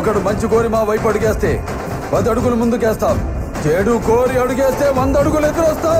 ఒకడు మంచి కోరి మా వైపు అడుగేస్తే పది అడుగులు ముందుకేస్తాం. చెడు కోరి అడుగేస్తే వంద అడుగులు ఎదురొస్తాం.